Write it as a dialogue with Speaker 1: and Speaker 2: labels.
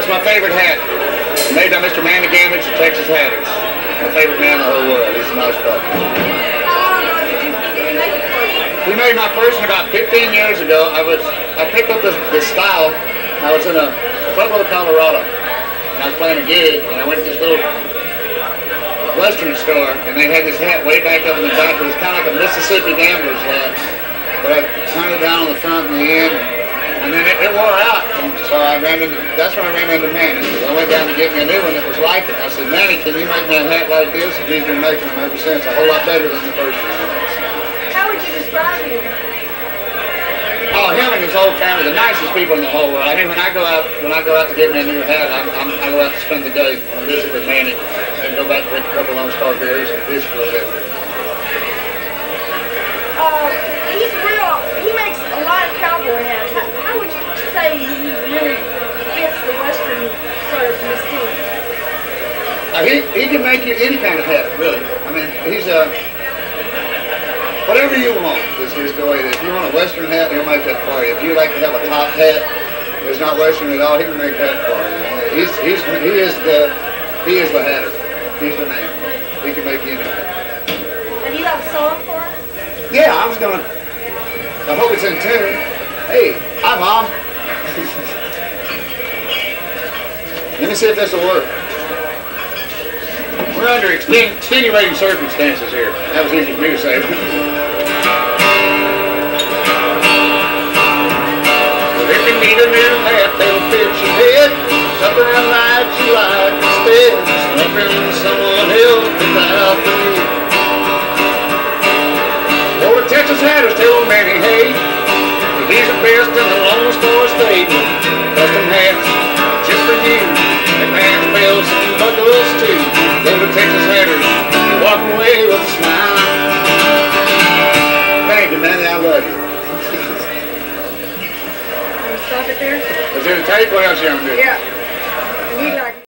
Speaker 1: it's my favorite hat. Made by Mr. Manny Gammage of Texas Hatters. My favorite man in the whole world. He's a nice fellow.
Speaker 2: He
Speaker 1: made my first one about 15 years ago. I was I picked up this, this style. I was in a Pueblo, Colorado. And I was playing a gig, and I went to this little Western store, and they had this hat way back up in the back. It was kind of like a Mississippi gambler's hat, but I turned it down on the front and the end, and then it, it wore out. And I ran into that's when I ran into Manny. I went down to get me a new one that was like it. I said, Manny, can you make me a hat like this? And he's been making them ever since. A whole lot better than the first one.
Speaker 2: How would you describe him?
Speaker 1: Oh, him and his whole family, the nicest people in the whole world. I mean, when I go out, when I go out to get me a new hat, I'm, I'm, I go out to spend the day and visit with Manny, and go back to drink a couple Lone Star beers and fish a little bit.
Speaker 2: Uh, he's real, he makes a lot of cowboy hats. How, how would you say he,
Speaker 1: he can make you any kind of hat, really. I mean, he's a whatever you want is, is the way. If you want a western hat, he'll make that for you. If you like to have a top hat that's not western at all, he can make that for you. He's he's he is the he is the hatter. He's the man. He can make you anything.
Speaker 2: And you have a song for him?
Speaker 1: Yeah, I was gonna. I hope it's in tune. Hey, hi mom. Let me see if this will work. Under extenuating circumstances here. That was easy for me to say. If you need a new hat that'll fit your head, something like you like instead, something someone else can out for you. Oh, the Texas Hatters tell Manny, hey, he's the best in the Lone Star State. Custom hats, I love you.
Speaker 2: Stop it there?
Speaker 1: Is it a tape? What else you gonna do?
Speaker 2: Yeah.